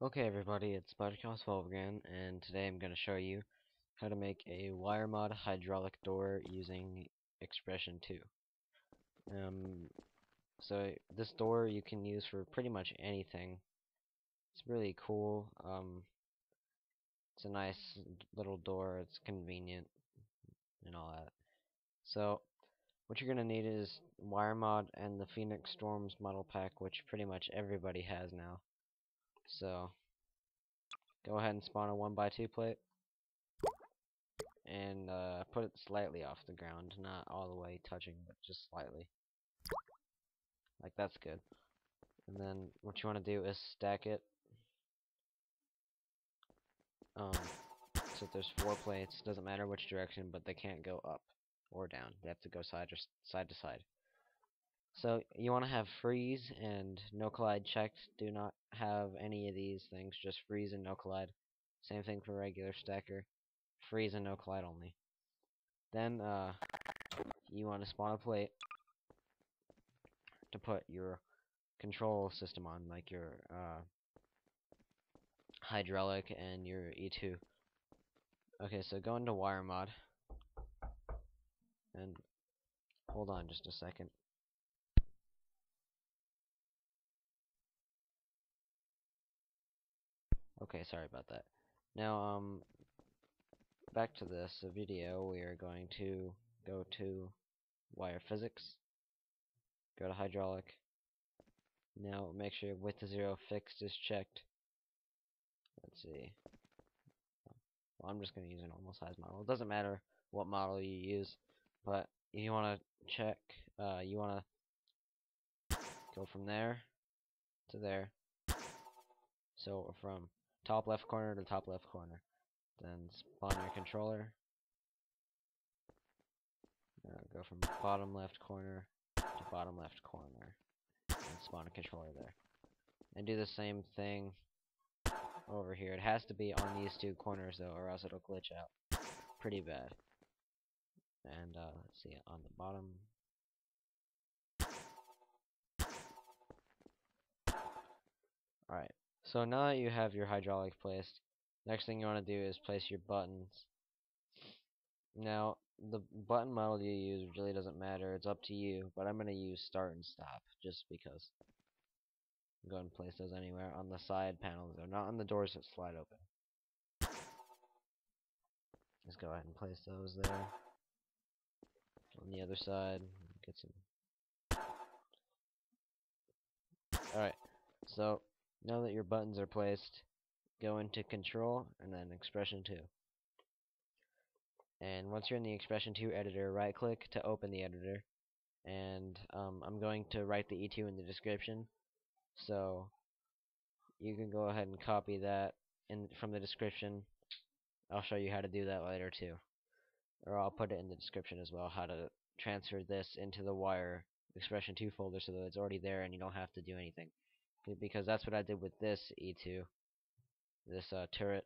Okay everybody, it's SpiderCast12 again, and today I'm going to show you how to make a wire mod hydraulic door using Expression 2. Um, so this door you can use for pretty much anything. It's really cool. Um, it's a nice little door, it's convenient, and all that. So, what you're going to need is wire mod and the Phoenix Storms model pack, which pretty much everybody has now. So, go ahead and spawn a 1x2 plate. And uh, put it slightly off the ground, not all the way touching, but just slightly. Like that's good. And then what you want to do is stack it. Um, so there's four plates, doesn't matter which direction, but they can't go up or down. They have to go side or side to side. So you want to have freeze and no collide checked. Do not have any of these things. Just freeze and no collide. Same thing for regular stacker. Freeze and no collide only. Then uh, you want to spawn a plate to put your control system on, like your uh, hydraulic and your E2. Okay, so go into wire mod and hold on just a second. Okay, sorry about that. Now, um, back to this video, we are going to go to wire physics, go to hydraulic. Now, make sure width zero fixed is checked. Let's see. Well, I'm just going to use a normal size model. It doesn't matter what model you use, but you want to check, uh, you want to go from there to there. So from top left corner to top left corner. Then spawn your controller. Uh, go from bottom left corner to bottom left corner. And spawn a controller there. And do the same thing over here. It has to be on these two corners though, or else it'll glitch out. Pretty bad. And uh, let's see, on the bottom. Alright, so now that you have your hydraulic placed, next thing you want to do is place your buttons. Now, the button model you use really doesn't matter, it's up to you, but I'm going to use start and stop, just because. Go ahead and place those anywhere on the side panels, though, not on the doors that slide open. Just go ahead and place those there. On the other side, get some. Alright, so now that your buttons are placed, go into Control and then Expression 2. And once you're in the Expression 2 editor, right click to open the editor. And um, I'm going to write the E2 in the description. So you can go ahead and copy that in from the description. I'll show you how to do that later too. Or I'll put it in the description as well, how to transfer this into the wire expression 2 folder so that it's already there and you don't have to do anything because that's what I did with this E2 this uh, turret.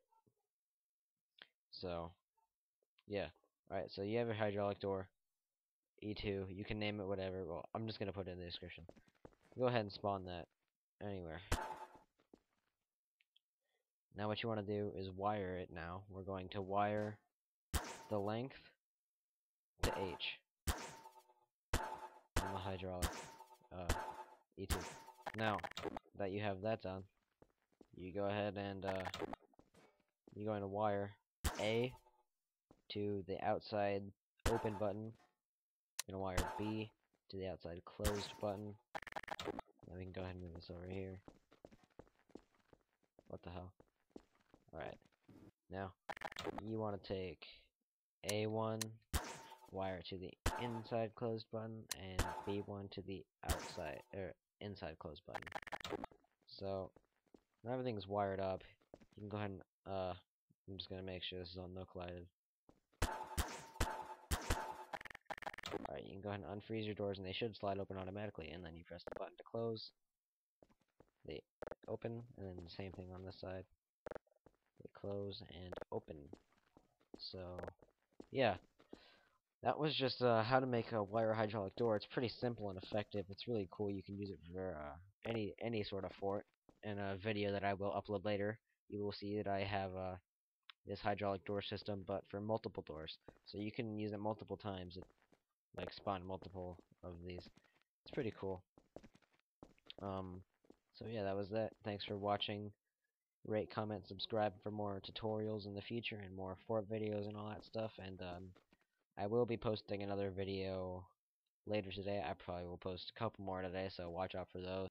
So yeah alright so you have a hydraulic door E2 you can name it whatever well I'm just gonna put it in the description. Go ahead and spawn that anywhere. Now what you want to do is wire it now. We're going to wire the length to H. On the hydraulic uh, E2 now that you have that done, you go ahead and uh, you're going to wire A to the outside open button. You're going to wire B to the outside closed button. We can go ahead and move this over here. What the hell? Alright. Now, you want to take A1, wire to the inside closed button, and B1 to the outside, er, inside close button. So, when everything's wired up, you can go ahead and, uh, I'm just gonna make sure this is all no collided. Alright, you can go ahead and unfreeze your doors and they should slide open automatically, and then you press the button to close. They open, and then the same thing on this side. They close and open. So, yeah, that was just uh, how to make a wire hydraulic door. It's pretty simple and effective. It's really cool. You can use it for uh, any any sort of fort. in a video that I will upload later, you will see that I have uh, this hydraulic door system, but for multiple doors. So you can use it multiple times. Like spawn multiple of these. It's pretty cool. Um, so yeah, that was that. Thanks for watching. Rate, comment, subscribe for more tutorials in the future and more fort videos and all that stuff. And um, I will be posting another video later today. I probably will post a couple more today, so watch out for those.